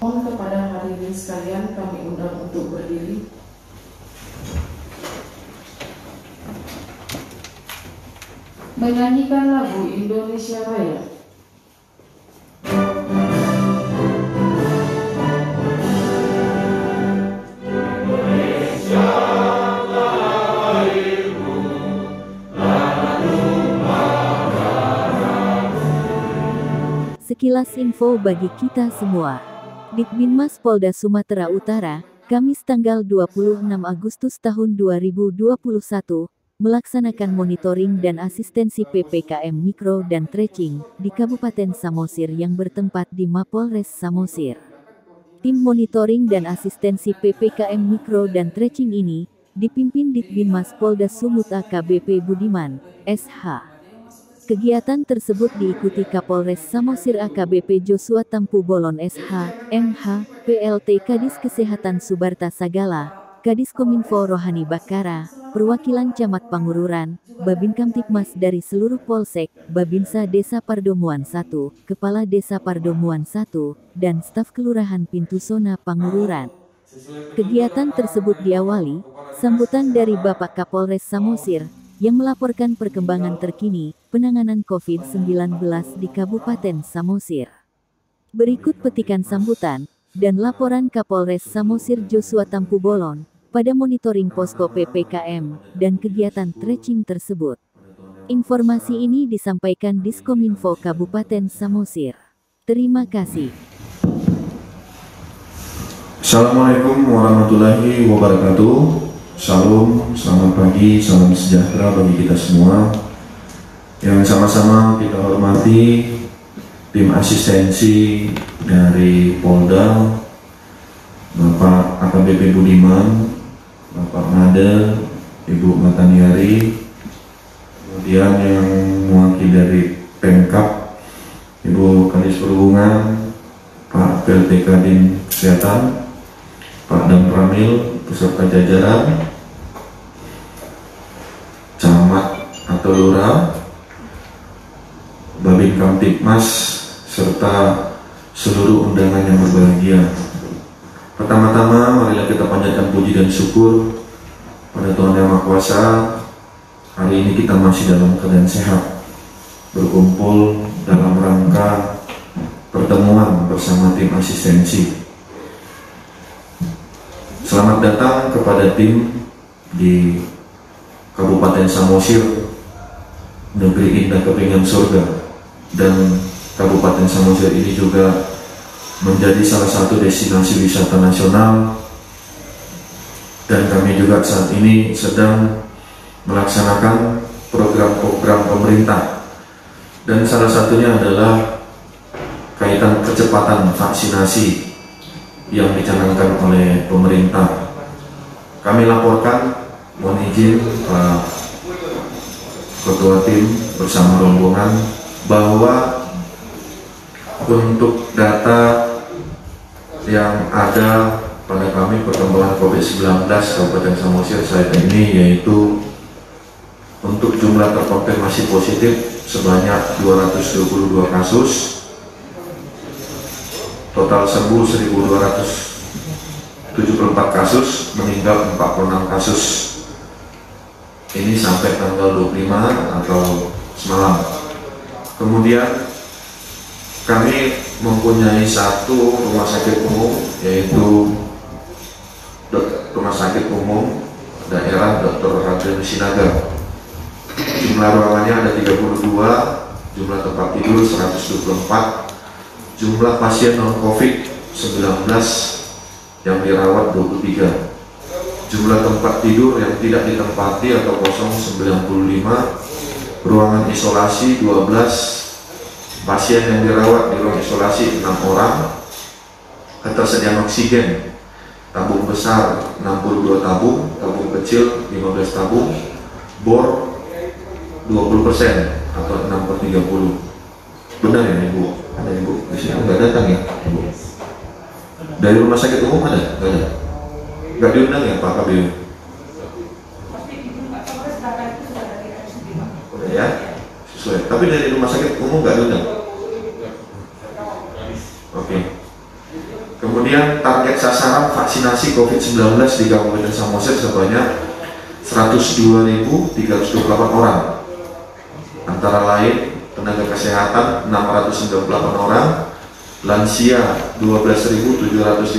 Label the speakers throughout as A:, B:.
A: Mohon kepada hadirin sekalian kami undang untuk berdiri. Menyanyikan lagu Indonesia Raya.
B: Sekilas info bagi kita semua. Ditbinmas Polda Sumatera Utara, Kamis tanggal 26 Agustus tahun 2021, melaksanakan monitoring dan asistensi PPKM Mikro dan Trekking di Kabupaten Samosir yang bertempat di Mapolres Samosir. Tim monitoring dan asistensi PPKM Mikro dan Trekking ini dipimpin Ditbinmas Polda Sumut AKBP Budiman, SH. Kegiatan tersebut diikuti Kapolres Samosir AKBP Joshua Tampu Bolon SH, MH, PLT Kadis Kesehatan Subarta Sagala, Kadis Kominfo Rohani Bakara, perwakilan Camat Pangururan, Babin Kamtipmas dari seluruh Polsek, Babinsa Desa Pardomuan 1, Kepala Desa Pardomuan 1, dan staf Kelurahan Pintu Sona Pangururan. Kegiatan tersebut diawali, sambutan dari Bapak Kapolres Samosir, yang melaporkan perkembangan terkini penanganan COVID-19 di Kabupaten Samosir. Berikut petikan sambutan dan laporan Kapolres Samosir Joshua Tampu Bolon pada monitoring posko PPKM dan kegiatan tracing tersebut. Informasi ini disampaikan Diskominfo Kabupaten Samosir. Terima kasih.
C: Assalamualaikum warahmatullahi wabarakatuh. Salam, selamat pagi, salam sejahtera bagi kita semua. Yang sama-sama kita hormati tim asistensi dari Polda, Bapak AKBP Budiman, Bapak Made, Ibu Mataniari, kemudian yang mewakili dari Pemkap, Ibu Kadis Perhubungan, Pak PLT Kadin Kesehatan, Pak Dan Pramil, beserta jajaran, camat atau lurah, Babin Kamtipmas, serta seluruh undangan yang berbahagia. Pertama-tama, marilah kita panjatkan puji dan syukur pada Tuhan Yang Maha Kuasa. Hari ini kita masih dalam keadaan sehat, berkumpul dalam rangka pertemuan bersama tim asistensi. Selamat datang kepada tim di Kabupaten Samosir, negeri indah kepingan surga, dan Kabupaten Samosir ini juga menjadi salah satu destinasi wisata nasional. Dan kami juga saat ini sedang melaksanakan program-program pemerintah. Dan salah satunya adalah kaitan kecepatan vaksinasi yang dicanangkan oleh pemerintah. Kami laporkan, mohon izin Pak Ketua Tim bersama rombongan bahwa untuk data yang ada pada kami perkembangan COVID-19 Kabupaten Samosir saat ini yaitu untuk jumlah terkonfirmasi positif sebanyak 222 kasus total sembuh 1274 kasus meninggal 46 kasus. Ini sampai tanggal 25 atau semalam kemudian kami mempunyai satu rumah sakit umum yaitu rumah sakit umum daerah Dr. Raden Sinaga jumlah ruangannya ada 32 jumlah tempat tidur 124 jumlah pasien non covid 19 yang dirawat 23 jumlah tempat tidur yang tidak ditempati atau kosong 95 ruangan isolasi 12 pasien yang dirawat di ruang isolasi 6 orang. Ketersediaan oksigen tabung besar 62 tabung tabung kecil 15 tabung bor 20% atau 6 per 30 benar ya ibu? Ada ibu? Di sini nggak datang ya ibu? Dari rumah sakit umum ada? Nggak ada? Nggak diundang ya pak KBU ya sesuai. Tapi dari rumah sakit umum nggak diundang? Oke. Kemudian Kemudian target sasaran vaksinasi COVID-19 di Kabupaten Samosir sebanyak 102.328 orang. Antara lain tenaga kesehatan 698 orang, lansia 12.752,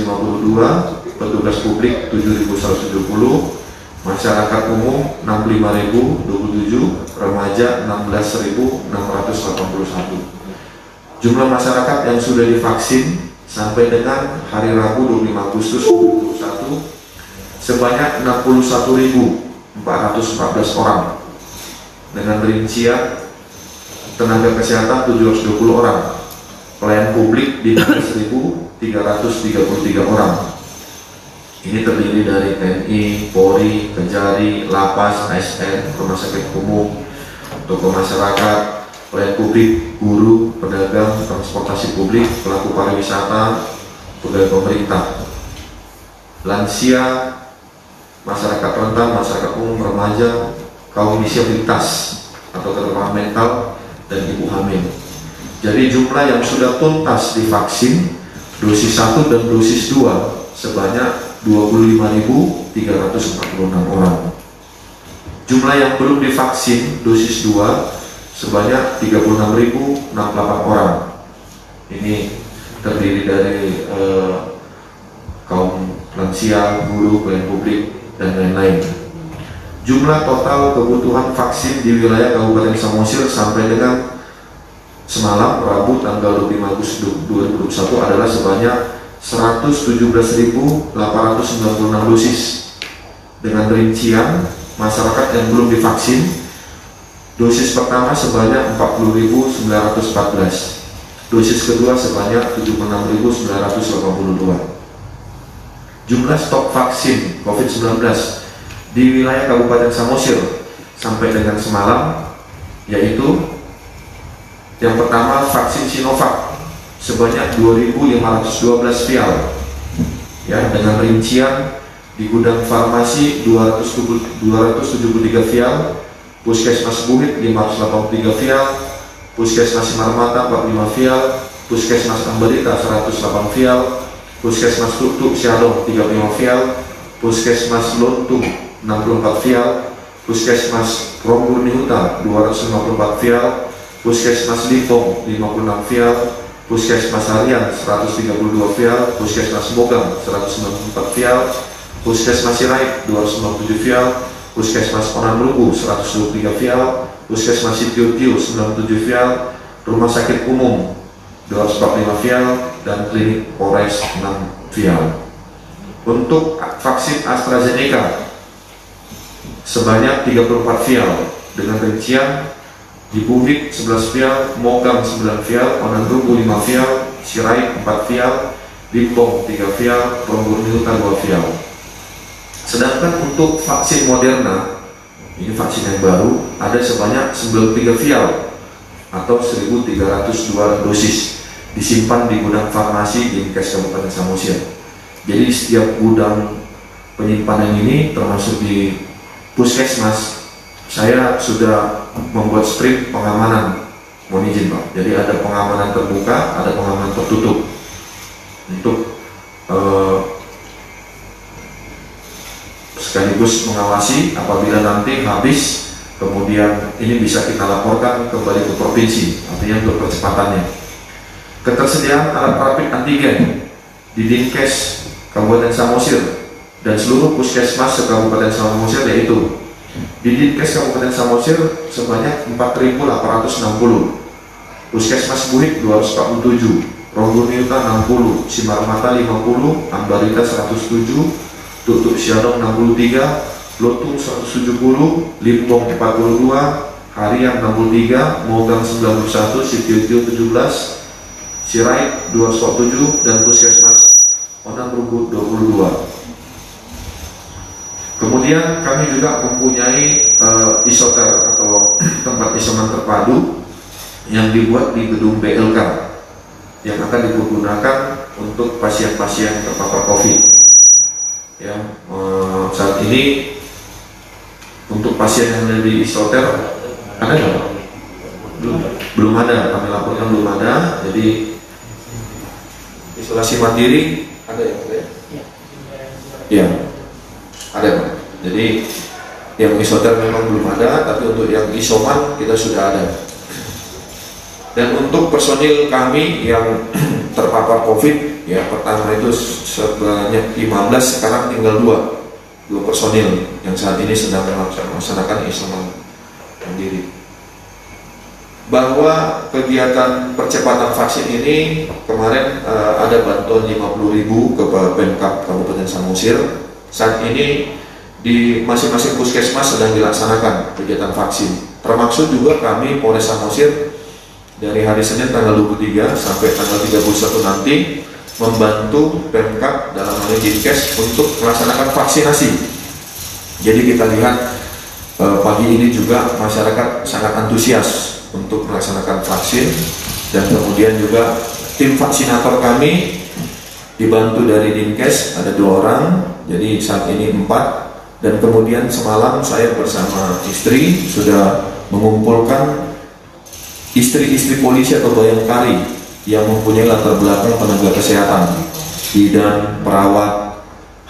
C: petugas publik 7.170, masyarakat umum 65.027, remaja 16.681. Jumlah masyarakat yang sudah divaksin sampai dengan hari Rabu 25 Agustus 2021 sebanyak 61.414 orang dengan rincian tenaga kesehatan 720 orang, pelayan publik di 1.333 orang. Ini terdiri dari TNI, Polri, Kejari, Lapas, ASN, Rumah Sakit Umum, toko masyarakat, pelayan publik, guru, pedagang, transportasi publik, pelaku pariwisata, pegawai pemerintah, lansia, masyarakat rentan, masyarakat umum, remaja, kaum disabilitas atau kelemahan mental, dan ibu hamil. Jadi jumlah yang sudah tuntas divaksin dosis 1 dan dosis 2 sebanyak 25.346 orang. Jumlah yang belum divaksin dosis 2 sebanyak 36.068 orang. Ini terdiri dari eh, kaum lansia, guru, pelayan publik, dan lain-lain. Jumlah total kebutuhan vaksin di wilayah Kabupaten Samosir sampai dengan semalam Rabu tanggal 25 Agustus 2021 adalah sebanyak 117.896 dosis. Dengan rincian masyarakat yang belum divaksin dosis pertama sebanyak 40.914 dosis kedua sebanyak 76.982 jumlah stok vaksin COVID-19 di wilayah Kabupaten Samosir sampai dengan semalam yaitu yang pertama vaksin Sinovac sebanyak 2.512 vial. Ya dengan rincian di gudang farmasi 273 vial puskesmas Buhit 583 vial puskesmas Marmata 45 vial puskesmas Amberita 108 vial puskesmas Tutuk Sialong 35 vial puskesmas Lontung 64 vial puskesmas Rombuni Huta 254 vial puskesmas Lipong 56 vial Puskesmas Harian 132 vial, Puskesmas Bogam 194 vial, Puskesmas Sirait 297 vial, Puskesmas Lugu 123 vial, Puskesmas Sitio Tio 97 vial, Rumah Sakit Umum 245 vial, dan Klinik Polres 6 vial. Untuk vaksin AstraZeneca sebanyak 34 vial. Dengan rincian di Bukit 11 vial, Mogam 9 vial, Onandrugu 5 vial, Sirai 4 vial, Limbong 3 vial, Prombonilta 2 vial. Sedangkan untuk vaksin Moderna, ini vaksin yang baru, ada sebanyak 93 vial atau 1.302 dosis disimpan di gudang farmasi di Kes Kabupaten Samosir. Jadi setiap gudang penyimpanan ini termasuk di puskesmas saya sudah membuat strip pengamanan. Mohon izin Pak. Jadi ada pengamanan terbuka ada pengamanan tertutup. Untuk eh, sekaligus mengawasi apabila nanti habis kemudian ini bisa kita laporkan kembali ke provinsi artinya untuk percepatannya. Ketersediaan alat rapid antigen di Dinkes Kabupaten Samosir dan seluruh puskesmas se Kabupaten Samosir yaitu di Dinkes Kabupaten Samosir sebanyak 4.860, Puskesmas Buhik 247, Rongguniuta 60, Simarmata 50, Ambarita 107, Tutuk Siadong 63, Lotung 170, Limbong 42, Harian 63, Mogang 91, Sitio 17, Sirait 247, dan Puskesmas Onang Rugut 22. Kemudian kami juga mempunyai uh, isoter atau tempat isoman terpadu yang dibuat di gedung BLK yang akan digunakan untuk pasien-pasien terpapar COVID. Ya, uh, saat ini untuk pasien yang ada di isoter ada nggak? Belum, belum ada. Kami laporkan belum ada. Jadi isolasi mandiri Ada ya, ya? Iya, ada Pak. Jadi yang isoter memang belum ada, tapi untuk yang isoman kita sudah ada. Dan untuk personil kami yang terpapar COVID, ya pertama itu sebanyak 15, sekarang tinggal dua, dua personil yang saat ini sedang melaksanakan isoman mandiri. Bahwa kegiatan percepatan vaksin ini kemarin eh, ada bantuan 50.000 ke Pemkap Kabupaten Samosir. Saat ini di masing-masing puskesmas sedang dilaksanakan kegiatan vaksin. Termasuk juga kami Polres Samosir dari hari Senin tanggal 23 sampai tanggal 31 nanti membantu Pemkap dalam hal Dinkes untuk melaksanakan vaksinasi. Jadi kita lihat eh, pagi ini juga masyarakat sangat antusias untuk melaksanakan vaksin dan kemudian juga tim vaksinator kami dibantu dari Dinkes ada dua orang, jadi saat ini empat dan kemudian semalam saya bersama istri sudah mengumpulkan istri-istri polisi atau bayangkari yang mempunyai latar belakang tenaga kesehatan, bidan, perawat.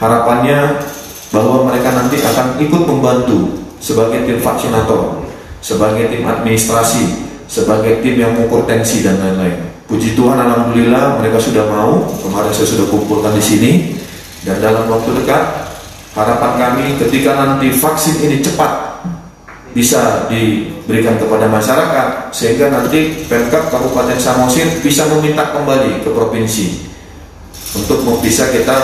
C: Harapannya bahwa mereka nanti akan ikut membantu sebagai tim vaksinator, sebagai tim administrasi, sebagai tim yang mengukur tensi dan lain-lain. Puji Tuhan, alhamdulillah mereka sudah mau. Kemarin saya sudah kumpulkan di sini dan dalam waktu dekat harapan kami ketika nanti vaksin ini cepat bisa diberikan kepada masyarakat sehingga nanti Pemkap Kabupaten Samosir bisa meminta kembali ke provinsi untuk bisa kita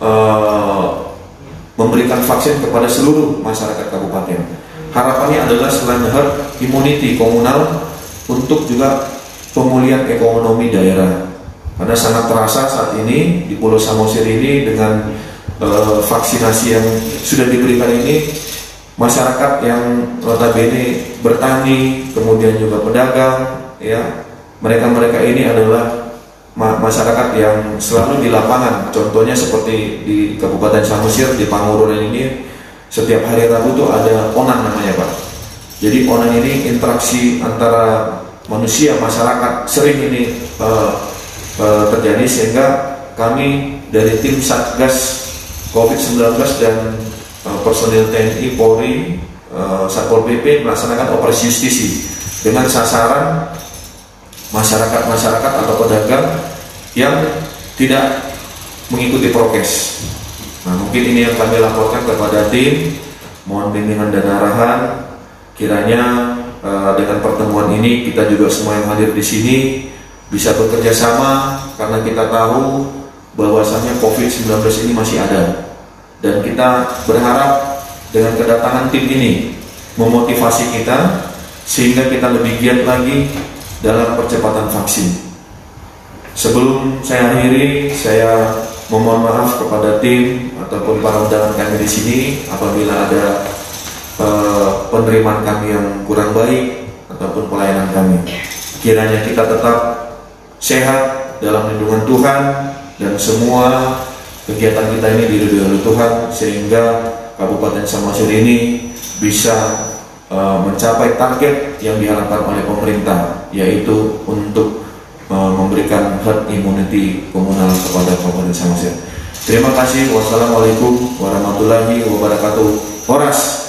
C: uh, memberikan vaksin kepada seluruh masyarakat kabupaten. Harapannya adalah selain herd immunity komunal untuk juga pemulihan ekonomi daerah. Karena sangat terasa saat ini di Pulau Samosir ini dengan uh, vaksinasi yang sudah diberikan ini masyarakat yang notabene bertani, kemudian juga pedagang, ya mereka-mereka ini adalah ma masyarakat yang selalu di lapangan. Contohnya seperti di Kabupaten Samosir di Pangururan ini setiap hari Rabu itu ada onan namanya pak. Jadi onan ini interaksi antara manusia masyarakat sering ini uh, uh, terjadi sehingga kami dari tim Satgas COVID-19 dan Eh, personil TNI, Polri, uh, Satpol PP melaksanakan operasi justisi dengan sasaran masyarakat-masyarakat atau pedagang yang tidak mengikuti prokes. Nah, mungkin ini yang kami laporkan kepada tim. Mohon bimbingan dan arahan. Kiranya uh, dengan pertemuan ini kita juga semua yang hadir di sini bisa bekerja sama karena kita tahu bahwasannya COVID-19 ini masih ada dan kita berharap dengan kedatangan tim ini memotivasi kita sehingga kita lebih giat lagi dalam percepatan vaksin. Sebelum saya akhiri, saya memohon maaf kepada tim ataupun para undangan kami di sini apabila ada uh, penerimaan kami yang kurang baik ataupun pelayanan kami. Kiranya kita tetap sehat dalam lindungan Tuhan dan semua kegiatan kita ini diridhoi oleh Tuhan sehingga Kabupaten Samosir ini bisa uh, mencapai target yang diharapkan oleh pemerintah yaitu untuk uh, memberikan herd immunity komunal kepada Kabupaten Samosir. Terima kasih. Wassalamualaikum warahmatullahi wabarakatuh. Horas.